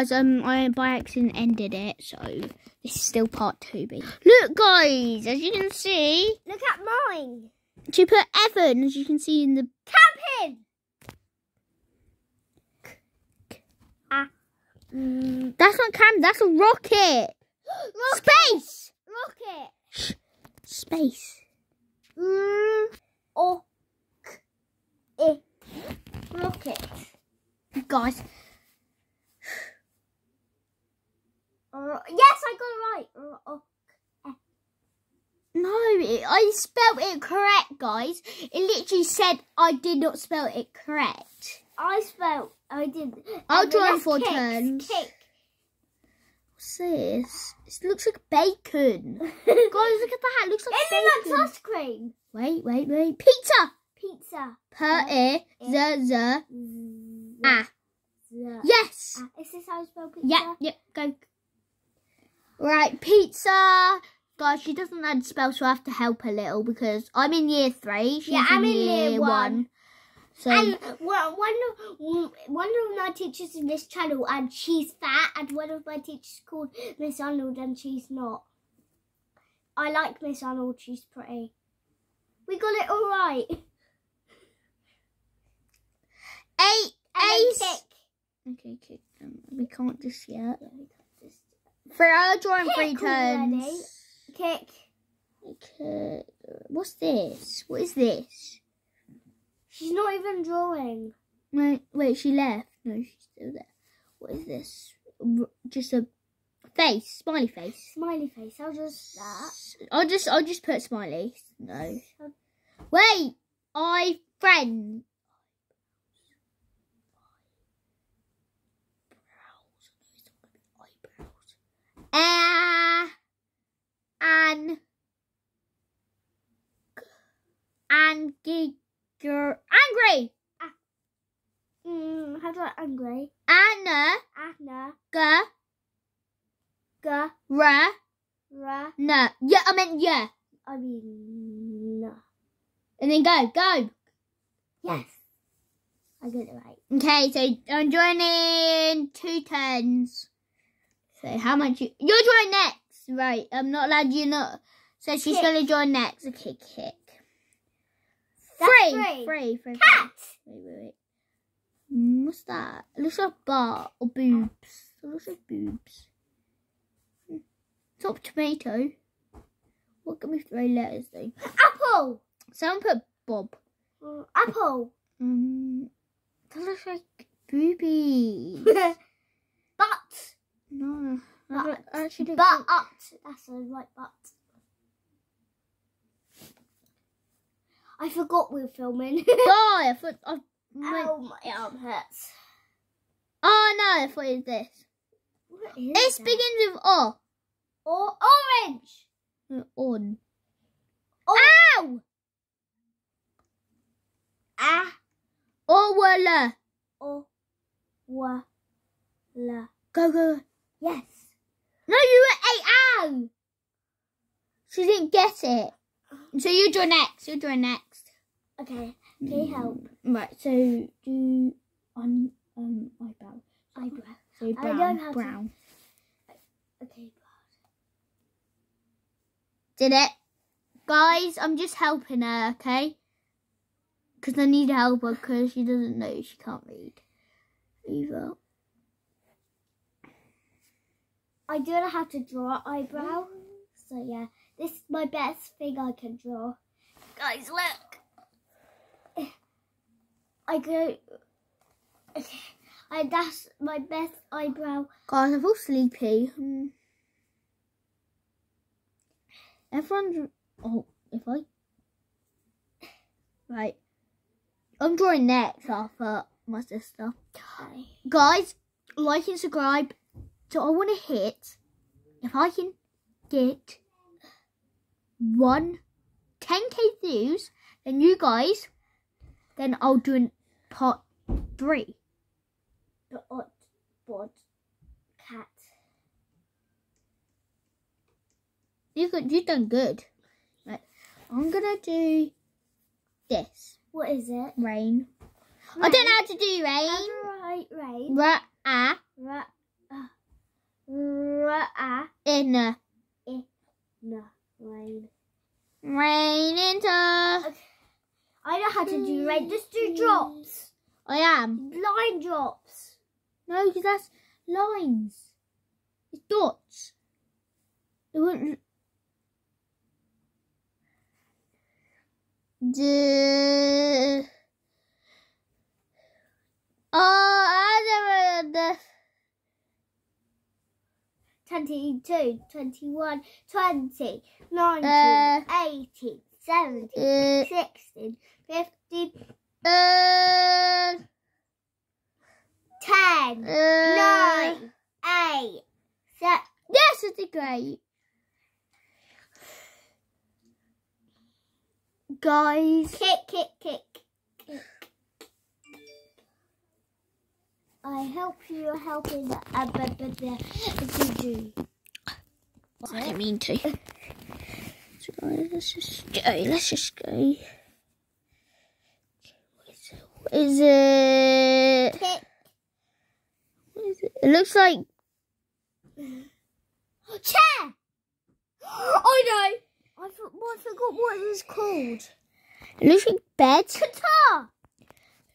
Guys, um, I by accident ended it, so this is still part two. B. Look, guys, as you can see, Look at mine. she put Evan, as you can see in the. Camping. Ah. Mm. That's not cam. That's a rocket. Space. Rocket. Space. Mm. Oh. Eh. Rocket. Guys, Uh, yes, I got it right. Uh, no, it, I spelled it correct, guys. It literally said I did not spell it correct. I spelled. I did. I'll join that's four kicks, turns. What's this? It looks like bacon. Guys, look at that. It looks like that bacon. ice cream? Wait, wait, wait. Pizza. Pizza. Per e z z ah. Yeah. Yes. Is this how you spell pizza? Yeah, yeah. Go. Right, pizza. Guys, she doesn't know the spell, so I have to help a little because I'm in year three. She's Yeah, I'm in year one. So And well, one of one of my teachers in this channel, and she's fat, and one of my teachers called Miss Arnold, and she's not. I like Miss Arnold. She's pretty. We got it all right. eight, And ace. Okay, kick them. Um, we can't just yet. Yeah, we got. For I'll draw in Kick three turns. Kick. Okay. What's this? What is this? She's not even drawing. Wait, wait, she left. No, she's still there. What is this? Just a face, smiley face. Smiley face. How does that? I'll just, I'll just put smiley. No. Wait, I friend. Ah, and angry. Mm, how do I angry? Anna Anna. ga Ga. ra Ra. na. Yeah, I meant yeah. I mean. No. And then go, go. Yes. I got it right. Okay, so I'm joining two turns. So how much you you're joining next, right? I'm not allowed you not. So she's Kick. gonna join next. Okay, kick. Free, free. free, free. Cat. Wait, wait, wait. Mm, What's that? It looks like bar or boobs. It looks like boobs. Hmm. Top tomato. What can we throw letters though? Apple. Someone put Bob. Mm, apple. Um, that looks like boobies. but. No, I But. I actually don't But. think- That's a right but. I forgot we were filming. Oh, I thought. I meant- Ow, my arm hurts. oh no, I thought it was this. What is This that? begins with O. Or orange. No, On. Oh. Ow! Ah. Orwella. O. Wa. La. Go, go, go. Yes. No, you were eight. Ow! She didn't get it. So you draw next. You draw next. Okay. Okay, help. Right. So do on um eyebrow. Eyebrow. So I brown. don't have to- brown. Okay. Did it, guys? I'm just helping her. Okay. Because I need help her because she doesn't know she can't read either. I don't know how to draw an eyebrow. Mm. So yeah, this is my best thing I can draw. Guys, look. I go. Okay, I that's my best eyebrow. Guys, I'm all sleepy. Hmm. Everyone's. Oh, if I. Right. I'm drawing next after my sister. Guys, like and subscribe. So I want to hit. If I can get one 10k views, then you guys, then I'll do an part three. The odd bod cat. You got you done good. Right. I'm gonna do this. What is it? Rain. I don't know how to do How rain. to write rain? Ra ah Ra, a In a no rain. rain into. I I know how to do rain. Just do drops. I am. Line drops. No, because that's lines. It's dots. It wouldn't. The. Oh, I don't know. 22, 21, 20, 19, Uh, 18, 17, Uh, 16, 15, uh, 10, uh, 9, 8, 7. Yes, it's great. Guys. Kick, kick. kick. I help you helping uh, but, but the Juju. I didn't mean to. So let's just go. Let's just go. What is it? What is it? It looks like Chair! I know! I, for, I forgot what it was called. it looks like bed. Guitar!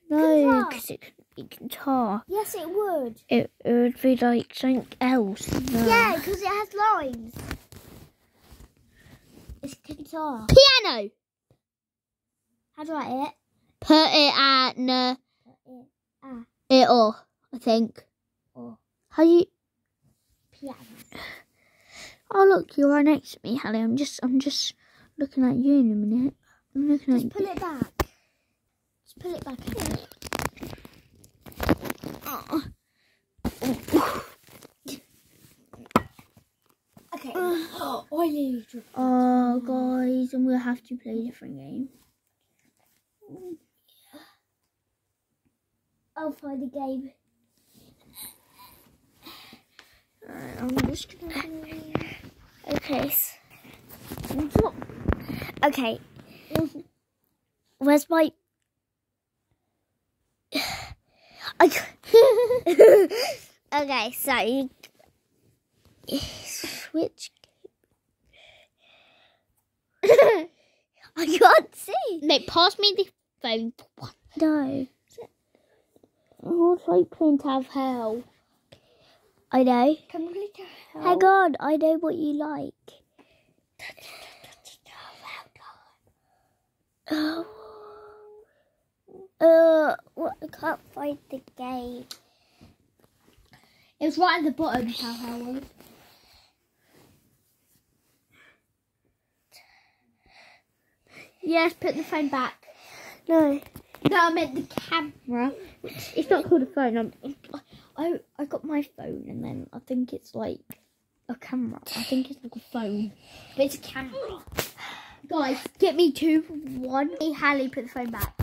No, because it guitar. Yes, it would. It, it would be like something else. No. Yeah, because it has lines. It's guitar. Piano. How do I write it? Put it at the Ah, it at. It or I think. or How you? piano. Oh look, you're right next to me, Hallie. I'm just, I'm just looking at you in a minute. I'm looking at Just pull it back. Just pull it back bit. Okay. oh, I nearly dropped. Oh, guys, and we'll have to play a different game. I'll find a game. Alright, I'm just gonna. Okay. Okay. Where's my? Okay. okay, so you switch. I can't see. Mate, pass me the phone. No, I would like playing to have hell. I know. Can we to hell? Hang on, I know what you like. Oh. I can't find the game. It was right at the bottom, how was. Yes, put the phone back. No. No, I meant the camera. It's not called a phone. I'm, I I got my phone and then I think it's like a camera. I think it's like a phone, but it's a camera. Guys, get me two one. Hey, Hallie, put the phone back.